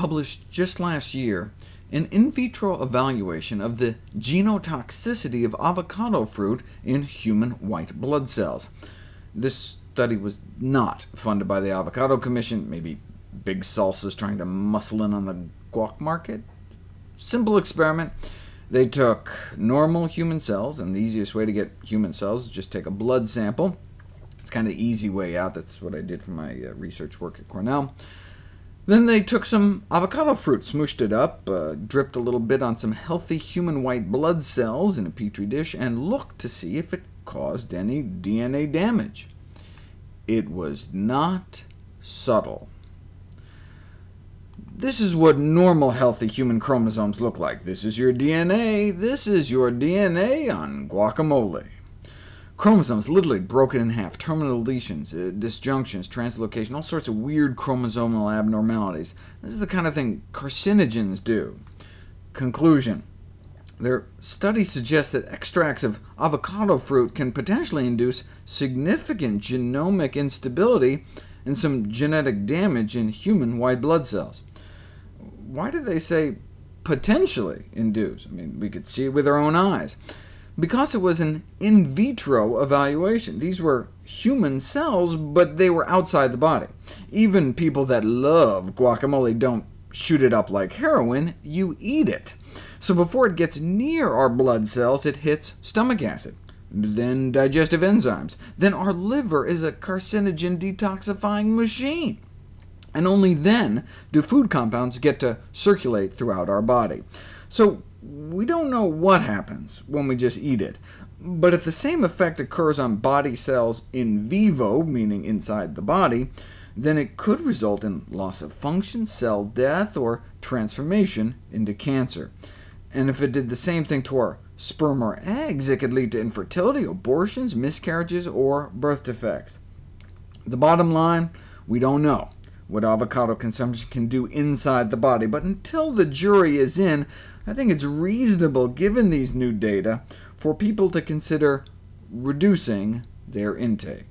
published just last year an in vitro evaluation of the genotoxicity of avocado fruit in human white blood cells. This study was not funded by the Avocado Commission, maybe Big Salsa's trying to muscle in on the guac market? Simple experiment. They took normal human cells, and the easiest way to get human cells is just take a blood sample. It's kind of the easy way out. That's what I did for my uh, research work at Cornell. Then they took some avocado fruit, smooshed it up, uh, dripped a little bit on some healthy human white blood cells in a petri dish, and looked to see if it caused any DNA damage. It was not subtle. This is what normal healthy human chromosomes look like. This is your DNA. This is your DNA on guacamole. Chromosomes literally broken in half, terminal deletions, uh, disjunctions, translocation, all sorts of weird chromosomal abnormalities. This is the kind of thing carcinogens do. Conclusion. Their study suggests that extracts of avocado fruit can potentially induce significant genomic instability and some genetic damage in human white blood cells why did they say potentially induce? I mean, we could see it with our own eyes. Because it was an in vitro evaluation. These were human cells, but they were outside the body. Even people that love guacamole don't shoot it up like heroin, you eat it. So before it gets near our blood cells, it hits stomach acid, then digestive enzymes. Then our liver is a carcinogen detoxifying machine and only then do food compounds get to circulate throughout our body. So we don't know what happens when we just eat it, but if the same effect occurs on body cells in vivo, meaning inside the body, then it could result in loss of function, cell death, or transformation into cancer. And if it did the same thing to our sperm or eggs, it could lead to infertility, abortions, miscarriages, or birth defects. The bottom line, we don't know what avocado consumption can do inside the body, but until the jury is in, I think it's reasonable, given these new data, for people to consider reducing their intake.